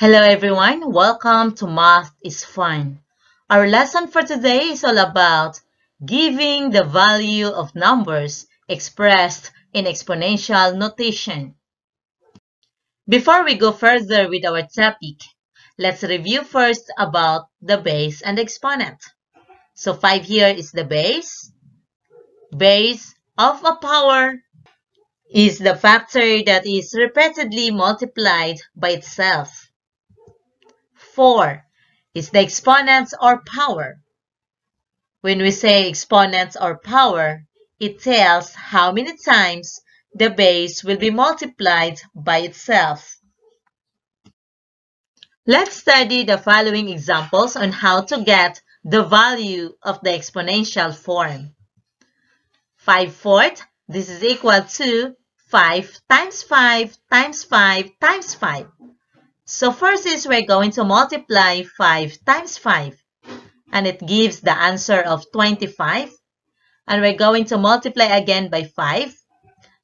Hello everyone, welcome to Math is Fun. Our lesson for today is all about giving the value of numbers expressed in exponential notation. Before we go further with our topic, let's review first about the base and exponent. So 5 here is the base. Base of a power is the factor that is repeatedly multiplied by itself. 4 is the exponents or power. When we say exponents or power, it tells how many times the base will be multiplied by itself. Let's study the following examples on how to get the value of the exponential form. 5 fourth, this is equal to 5 times 5 times 5 times 5. So first is we're going to multiply 5 times 5. And it gives the answer of 25. And we're going to multiply again by 5.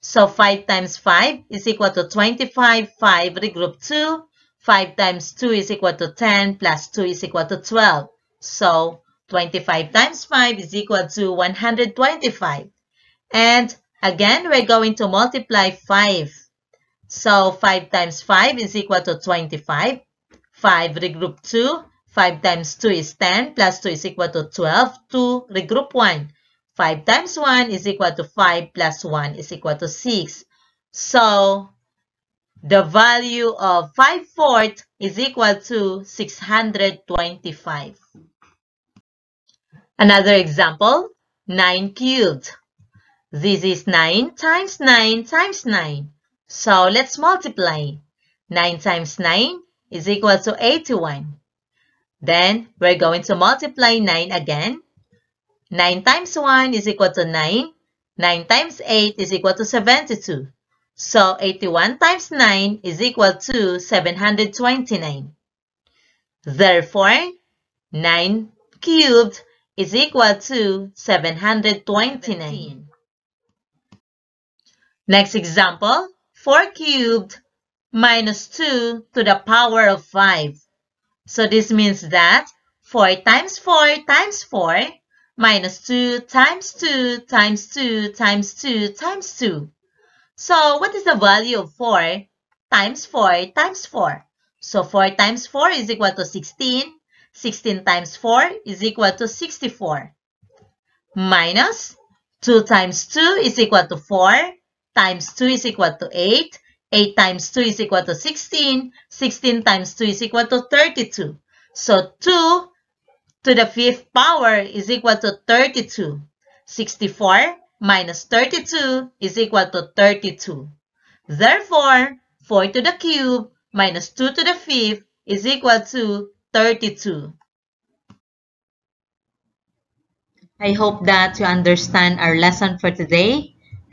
So 5 times 5 is equal to 25. 5 regroup 2. 5 times 2 is equal to 10 plus 2 is equal to 12. So 25 times 5 is equal to 125. And again, we're going to multiply 5. So 5 times 5 is equal to 25. 5 regroup 2. 5 times 2 is 10 plus 2 is equal to 12. 2 regroup 1. 5 times 1 is equal to 5 plus 1 is equal to 6. So the value of 5 fourths is equal to 625. Another example, 9 cubed. This is 9 times 9 times 9. So let's multiply. 9 times 9 is equal to 81. Then we're going to multiply 9 again. 9 times 1 is equal to 9. 9 times 8 is equal to 72. So 81 times 9 is equal to 729. Therefore, 9 cubed is equal to 729. Next example, 4 cubed minus 2 to the power of 5. So this means that 4 times 4 times 4 minus 2 times 2 times 2 times 2 times 2. So what is the value of 4 times 4 times 4? So 4 times 4 is equal to 16. 16 times 4 is equal to 64. Minus 2 times 2 is equal to 4 times 2 is equal to 8. 8 times 2 is equal to 16. 16 times 2 is equal to 32. So 2 to the fifth power is equal to 32. 64 minus 32 is equal to 32. Therefore, 4 to the cube minus 2 to the fifth is equal to 32. I hope that you understand our lesson for today